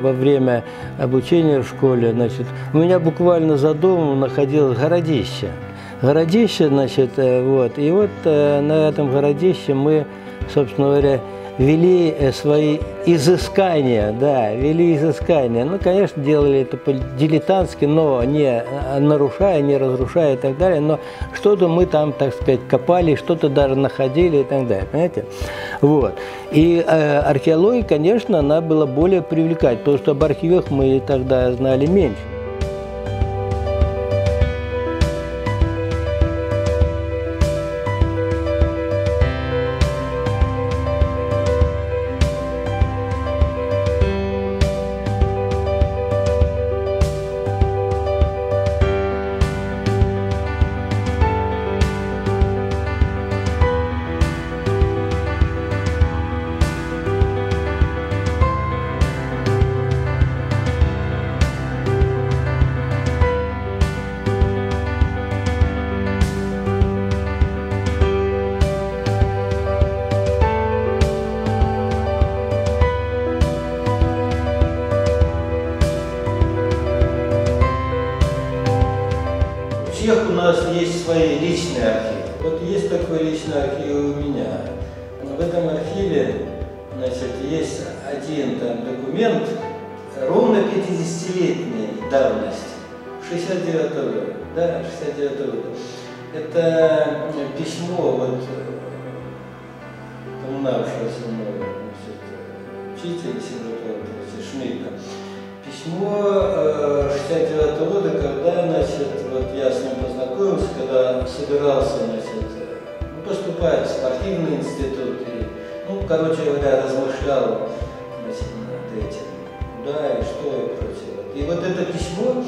во время обучения в школе, значит, у меня буквально за домом находилось городище. Городище, значит, э, вот. И вот э, на этом городище мы, собственно говоря, вели э, свои изыскания, да, вели изыскания. Ну, конечно, делали это дилетантски, но не нарушая, не разрушая и так далее, но что-то мы там, так сказать, копали, что-то даже находили и так далее, понимаете? Вот. И э, археология, конечно, она была более привлекательной, потому что об архивах мы тогда знали меньше. Всех у нас есть свои личные архивы. Вот есть такой личный архив у меня. В этом архиве значит, есть один там документ ровно 50-летней давности. 69 года. Да, 69 года. Это письмо вот упоминавшегося мной значит, учителя Сингапура Шмидта письмо 69 э, -го года, когда, значит, вот я с ним познакомился, когда собирался, значит, ну, поступать в спортивный институт, и, ну, короче говоря, размышлял значит, над этим, куда и что и прочее. И вот это письмо,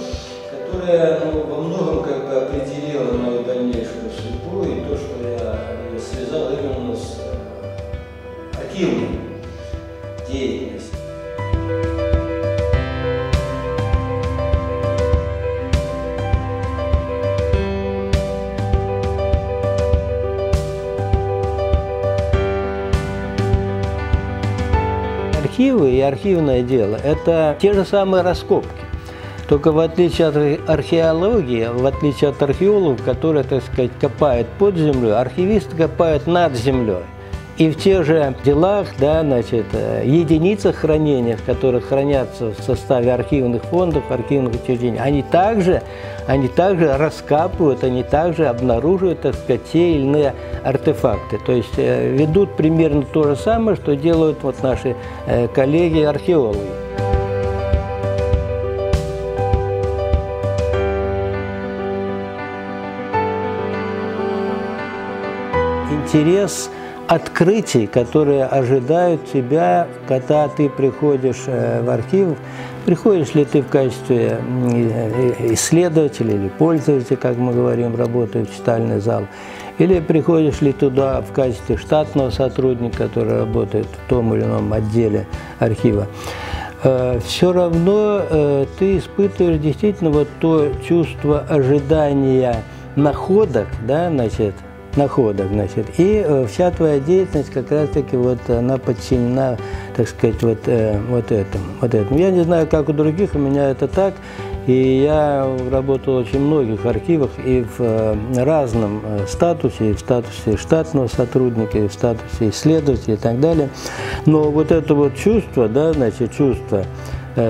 которое ну, во многом как бы определило мою дальнейшую судьбу и то, что я связал именно с э, архивной деятельностью. Архивы и архивное дело – это те же самые раскопки. Только в отличие от археологии, в отличие от археологов, которые, так сказать, копают под землей, архивисты копают над землей. И в тех же делах, да, значит, э, единицах хранения, которые хранятся в составе архивных фондов, архивных учреждений, они также, они также раскапывают, они также обнаруживают, так сказать, те или иные артефакты. То есть э, ведут примерно то же самое, что делают вот наши э, коллеги-археологи. интерес открытий, которые ожидают тебя, когда ты приходишь э, в архив. Приходишь ли ты в качестве э, исследователя или пользователя, как мы говорим, работая в читальный зал, или приходишь ли туда в качестве штатного сотрудника, который работает в том или ином отделе архива, э, все равно ты испытываешь действительно вот то чувство ожидания находок, да, значит, находок, значит. И э, вся твоя деятельность как раз-таки вот она подчинена, так сказать, вот, э, вот этому, вот этому. Я не знаю, как у других, у меня это так. И я работал в очень многих архивах и в э, разном статусе, и в статусе штатного сотрудника, и в статусе исследователя и так далее. Но вот это вот чувство, да, значит, чувство,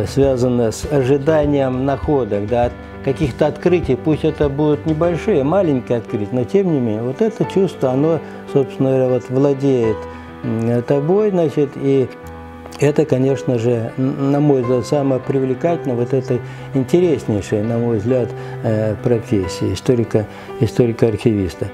связанное с ожиданием находок, да, каких-то открытий, пусть это будут небольшие, маленькие открытия, но тем не менее, вот это чувство, оно, собственно говоря, вот владеет тобой, значит, и это, конечно же, на мой взгляд, самое привлекательное, вот это интереснейшее, на мой взгляд, э, профессия историка, историка-архивиста.